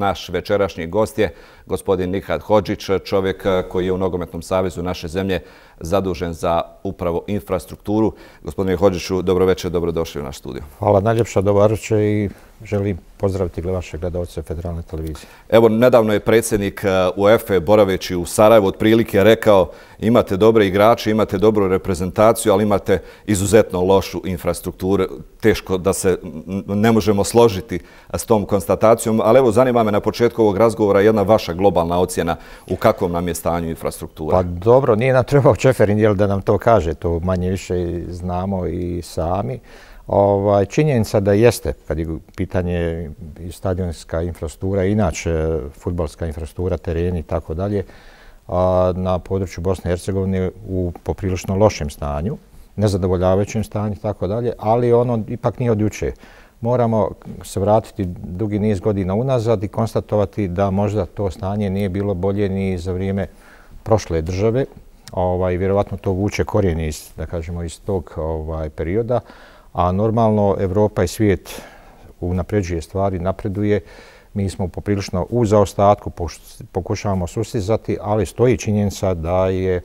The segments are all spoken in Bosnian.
Naš večerašnji gost je gospodin Nikad Hođić, čovjek eh, koji je u Nogometnom savjezu naše zemlje zadužen za upravo infrastrukturu. Gospodine Hođiću, dobro večer, dobrodošli u naš studio. Hvala najljepša, dobar večer i želim pozdraviti vaše gledalce Federalne televizije. Evo, nedavno je predsjednik uh, UEFA boraveći u Sarajevu otprilike rekao imate dobre igrače, imate dobru reprezentaciju, ali imate izuzetno lošu infrastrukturu. Teško da se ne možemo složiti s tom konstatacijom, ali evo, zanima me na početku ovog razgovora jedna vaša globalna ocjena u kakvom nam je stanju infrastruktura. Pa dobro, nije nam trebao Čeferin da nam to kaže, to manje više znamo i sami. Ovaj, činjenica da jeste, kad je pitanje stadionska infrastruktura, inače futbalska infrastruktura, tereni i tako dalje, na području Bosne i Hercegovine u poprilično lošem stanju, nezadovoljavajućem stanju i tako dalje, ali ono ipak nije od juče. Moramo se vratiti dugi niz godina unazad i konstatovati da možda to stanje nije bilo bolje ni za vrijeme prošle države. Ovaj, vjerovatno to vuče korijeni iz, da kažemo, iz tog ovaj, perioda a normalno Evropa i svijet unapređuje stvari, napreduje. Mi smo poprilično u zaostatku, pokušavamo sustizati, ali stoji činjenica da je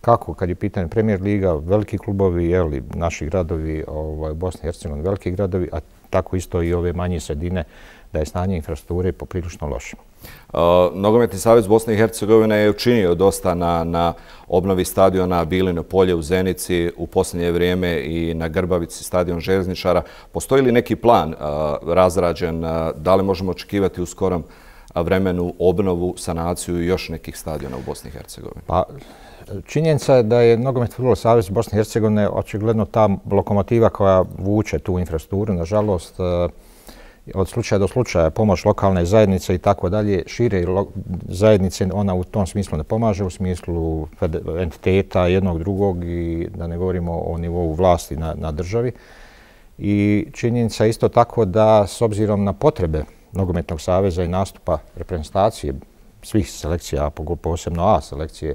kako kad je pitanje premijer liga, veliki klubovi, jeli, naši gradovi, ovaj, Bosna i Hercegovina, veliki gradovi, a tako isto i ove manje sredine, da je stanje infrastrukture poprilično loše. Nogometni savjez Bosne i Hercegovine je učinio dosta na, na obnovi stadiona Bilino polje u Zenici u posljednje vrijeme i na Grbavici stadion Železničara. Postoji li neki plan razrađen? Da li možemo očekivati u skorom vremenu obnovu, sanaciju i još nekih stadiona u Bosni i Hercegovini? Pa, činjenica je da je Nogometni futbol savjez Bosne i Hercegovine očigledno ta lokomotiva koja vuče tu infrastrukturu. Nažalost, e, od slučaja do slučaja pomoć lokalne zajednice i tako dalje, šire zajednice ona u tom smislu ne pomaže, u smislu entiteta jednog drugog i da ne govorimo o nivou vlasti na, na državi. I činjenica isto tako da s obzirom na potrebe Nogometnog saveza i nastupa reprezentacije svih selekcija, posebno A selekcije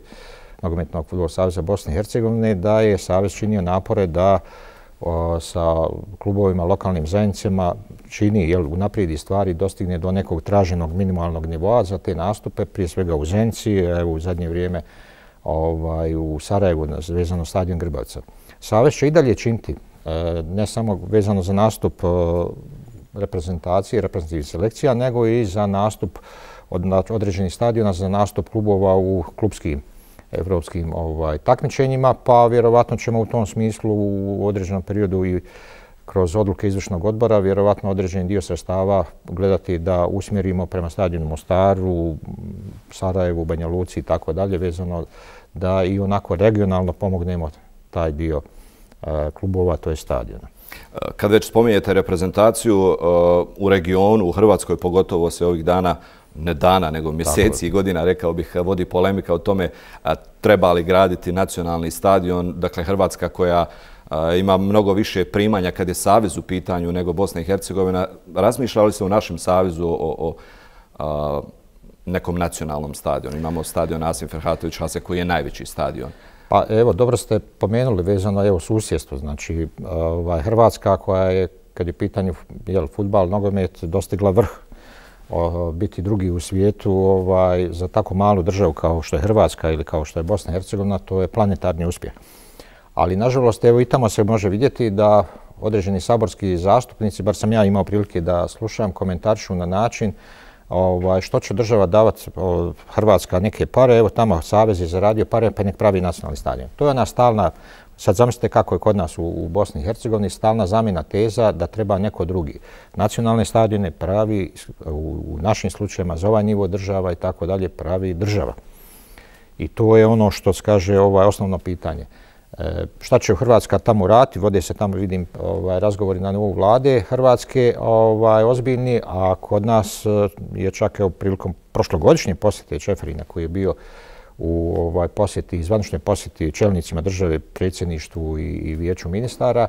Nogometnog futbola Savjeza Bosne i Hercegovine, da je Savjez činio napore da sa klubovima, lokalnim zajednicama čini, jel, unaprijedi stvari, dostigne do nekog traženog minimalnog nivoa za te nastupe, prije svega u Zenci, evo u zadnje vrijeme ovaj, u Sarajevu, vezano stadion Grbavca. Savez će i dalje činiti, e, ne samo vezano za nastup e, reprezentacije, reprezentativnih selekcija, nego i za nastup od određenih stadiona, za nastup klubova u klubskim evropskim ovaj, takmičenjima, pa vjerovatno ćemo u tom smislu u određenom periodu i kroz odluke izvršnog odbora vjerovatno određeni dio sredstava gledati da usmjerimo prema stadionu Mostaru, Sarajevu, Banja Luci i tako dalje, vezano da i onako regionalno pomognemo taj dio eh, klubova, to je stadiona. Eh, kad već spominjete reprezentaciju eh, u regionu, u Hrvatskoj pogotovo se ovih dana ne dana, nego mjeseci i godina, rekao bih, vodi polemika o tome treba li graditi nacionalni stadion. Dakle, Hrvatska koja ima mnogo više primanja kad je savez u pitanju nego Bosna i Hercegovina. Razmišljali se u našem savezu o, o nekom nacionalnom stadionu? Imamo stadion Asim Ferhatović Hase koji je najveći stadion. Pa evo, dobro ste pomenuli vezano evo susjedstvo. Znači, ovaj, Hrvatska koja je, kad je pitanju jel, futbal, nogomet, dostigla vrh biti drugi u svijetu ovaj, za tako malu državu kao što je Hrvatska ili kao što je Bosna i Hercegovina, to je planetarni uspjeh. Ali, nažalost, evo i tamo se može vidjeti da određeni saborski zastupnici, bar sam ja imao prilike da slušam, komentaršu na način ovaj, što će država davati Hrvatska neke pare, evo tamo Savez je zaradio pare, pa nek pravi nacionalni stadion. To je ona stalna Sad zamislite kako je kod nas u, u Bosni i Hercegovini stalna zamjena teza da treba neko drugi. Nacionalne stadione pravi u, u našim slučajima za ovaj nivo država i tako dalje pravi država. I to je ono što skaže ovaj osnovno pitanje. E, šta će Hrvatska tamo rati? Vode se tamo, vidim, ovaj, razgovori na nivou vlade Hrvatske ovaj, ozbiljni, a kod nas e, je čak evo, prilikom prošlogodišnje posjete Čeferina koji je bio u ovaj posjeti, zvanične posjeti čelnicima države, predsjedništvu i, i vijeću ministara,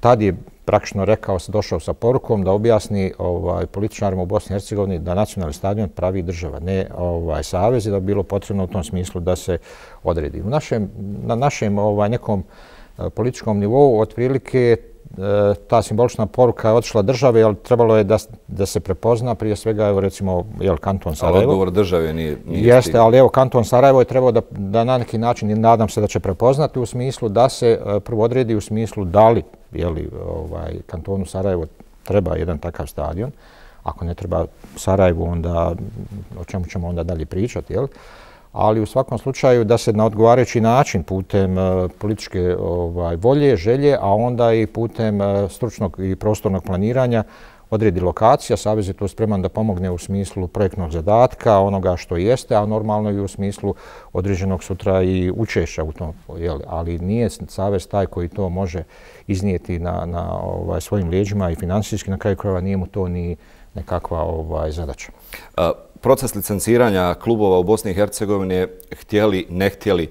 tad je praktično rekao, došao sa porukom da objasni ovaj političarima u Bosni i Hercegovini da nacionalni stadion pravi država, ne ovaj savez, da bi bilo potrebno u tom smislu da se odredi. U našem, na našem ovaj nekom eh, političkom nivou otprilike ta simbolična poruka je otišla države, ali trebalo je da, da se prepozna, prije svega, evo recimo, jel, kanton Sarajevo. Ali odgovor države nije, nije Jeste, ali evo, kanton Sarajevo je trebao da, da na neki način, nadam se da će prepoznati u smislu da se prvo odredi u smislu da li, jeli, ovaj, kantonu Sarajevo treba jedan takav stadion. Ako ne treba Sarajevo, onda o čemu ćemo onda dalje pričati, jel? Ali u svakom slučaju da se na odgovarajući način putem uh, političke ovaj, volje, želje, a onda i putem uh, stručnog i prostornog planiranja odredi lokacija. Savez je to spreman da pomogne u smislu projektnog zadatka, onoga što jeste, a normalno i u smislu određenog sutra i učešća u tom. Jel? Ali nije Savez taj koji to može iznijeti na, na ovaj, svojim lijeđima i finansijski, na kraju krajeva nije mu to ni nekakva ovaj, zadaća. A, proces licenciranja klubova u Bosni i Hercegovini htjeli, ne htjeli,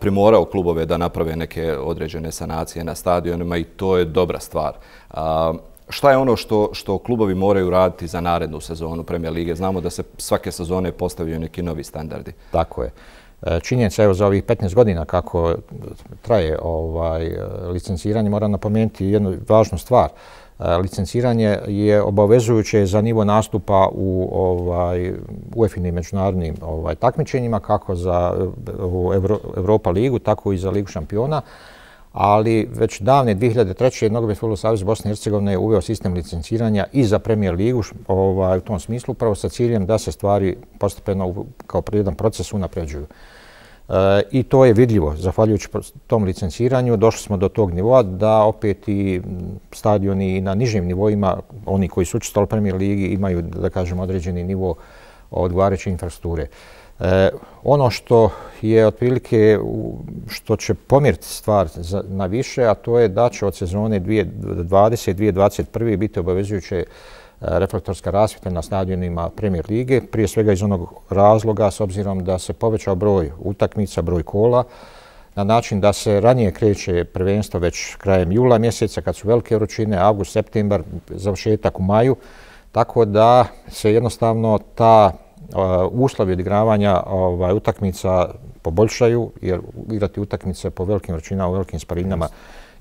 primorao klubove da naprave neke određene sanacije na stadionima i to je dobra stvar. Šta je ono što, što klubovi moraju raditi za narednu sezonu Premier Lige? Znamo da se svake sezone postavljaju neki novi standardi. Tako je. E, činjenica evo za ovih 15 godina kako traje ovaj licenciranje, moram napomenuti jednu važnu stvar. E, licenciranje je obavezujuće za nivo nastupa u ovaj UEFA-inim međunarodnim ovaj takmičenjima kako za Evro, Evropa ligu tako i za ligu šampiona ali već davne 2003. Nogometni Futbol savez Bosne i Hercegovine je uveo sistem licenciranja i za premijer ligu ovaj u tom smislu upravo sa ciljem da se stvari postepeno kao jedan proces unapređuju. E, I to je vidljivo, zahvaljujući tom licenciranju, došli smo do tog nivoa da opet i stadioni na nižim nivoima, oni koji su učestvali u premijer Ligi, imaju, da kažem, određeni nivo odgovarajuće infrastrukture. E, ono što je otprilike, što će pomjeriti stvar za, na više, a to je da će od sezone 2020-2021 biti obavezujuće eh, reflektorska rasvjeta na stadionima Premier Lige, prije svega iz onog razloga s obzirom da se povećao broj utakmica, broj kola, na način da se ranije kreće prvenstvo već krajem jula mjeseca kad su velike vrućine, avgust, septembar, završetak u maju, tako da se jednostavno ta uslovi odigravanja ovaj, utakmica poboljšaju, jer igrati utakmice po velikim vrućinama u velikim sparinama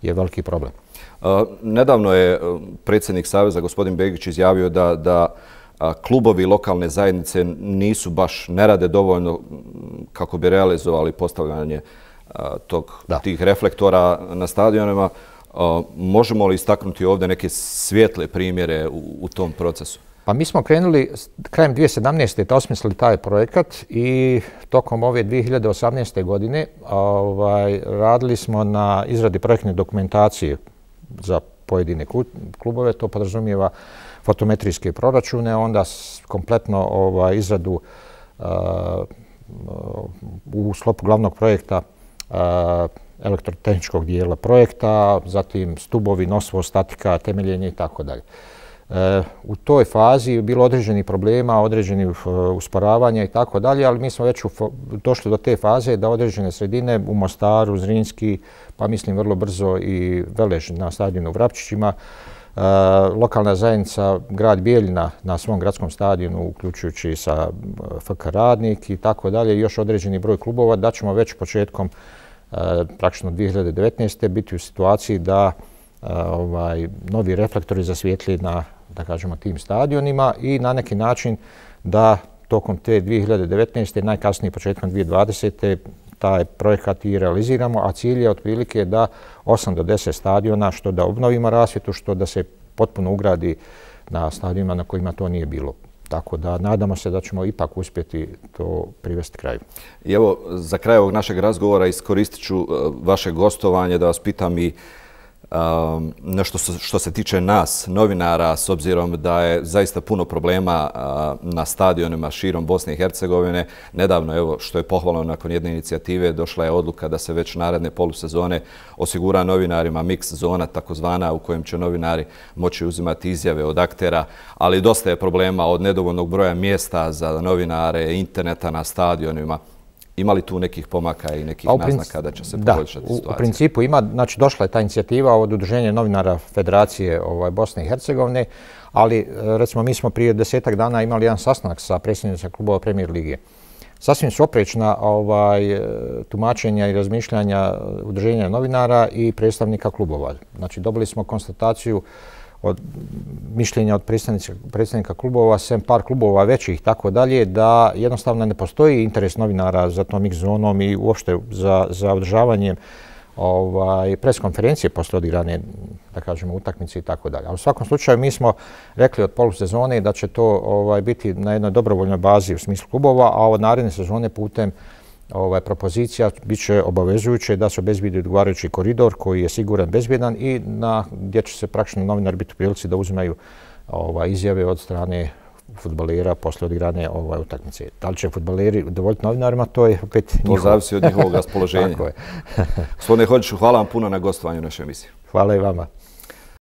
je veliki problem. Nedavno je predsjednik Saveza, gospodin Begić, izjavio da, da klubovi lokalne zajednice nisu baš, ne rade dovoljno kako bi realizovali postavljanje tog, tih reflektora na stadionima. Možemo li istaknuti ovdje neke svijetle primjere u, u tom procesu? Pa mi smo krenuli krajem 2017. da osmislili taj projekat i tokom ove 2018. godine ovaj, radili smo na izradi projektne dokumentacije za pojedine klubove. To podrazumijeva fotometrijske proračune, onda kompletno ovaj, izradu uh, u sklopu glavnog projekta uh, elektrotehničkog dijela projekta, zatim stubovi, nosvo, statika, temeljenje i tako dalje. U toj fazi je bilo određeni problema, određeni uh, eh, usporavanja i tako dalje, ali mi smo već došli do te faze da određene sredine u Mostaru, Zrinski, pa mislim vrlo brzo i Velež na stadionu u Vrapčićima, uh, lokalna zajednica grad Bijeljina na svom gradskom stadionu, uključujući sa eh, FK Radnik i tako dalje, još određeni broj klubova, da ćemo već početkom praktično 2019. biti u situaciji da ovaj, novi reflektori zasvijetli na da kažemo, tim stadionima i na neki način da tokom te 2019. najkasnije početkom 2020. taj projekat i realiziramo, a cilj je otprilike da 8 do 10 stadiona što da obnovimo rasvjetu, što da se potpuno ugradi na stadionima na kojima to nije bilo. Tako da nadamo se da ćemo ipak uspjeti to privesti kraju. I evo, za kraj ovog našeg razgovora iskoristit ću e, vaše gostovanje da vas pitam i Um, nešto što se tiče nas, novinara, s obzirom da je zaista puno problema na stadionima širom Bosne i Hercegovine. Nedavno, evo, što je pohvalno nakon jedne inicijative, došla je odluka da se već naredne polusezone osigura novinarima mix zona, takozvana, u kojem će novinari moći uzimati izjave od aktera, ali dosta je problema od nedovoljnog broja mjesta za novinare, interneta na stadionima. Ima li tu nekih pomaka i nekih naznaka da će se poboljšati situacija? U principu ima, znači došla je ta inicijativa od Udruženja novinara Federacije ovaj, Bosne i Hercegovine, ali recimo mi smo prije desetak dana imali jedan sastanak sa predsjednicom klubova Premier Ligije sasvim su oprečna ovaj, e, tumačenja i razmišljanja udruženja novinara i predstavnika klubova. Znači, dobili smo konstataciju od mišljenja od predstavnika klubova, sem par klubova većih i tako dalje, da jednostavno ne postoji interes novinara za tom X-zonom i uopšte za, za održavanjem ovaj, preskonferencije posle odigrane, da kažemo, utakmice i tako dalje. Ali u svakom slučaju mi smo rekli od polusezone da će to ovaj, biti na jednoj dobrovoljnoj bazi u smislu klubova, a od naredne sezone putem ovaj, propozicija bit će obavezujuće da se obezbidi odgovarajući koridor koji je siguran bezbjedan i na gdje će se praktično novinar biti u prilici da uzimaju ovaj, izjave od strane futbolera posle odigrane ovaj, utakmice. Da li će futboleri dovoljiti novinarima, to je opet njihovo. To zavisi od njihovog raspoloženja. Tako je. Gospodine Hođiću, hvala vam puno na gostovanju u našoj emisiji. Hvala i vama.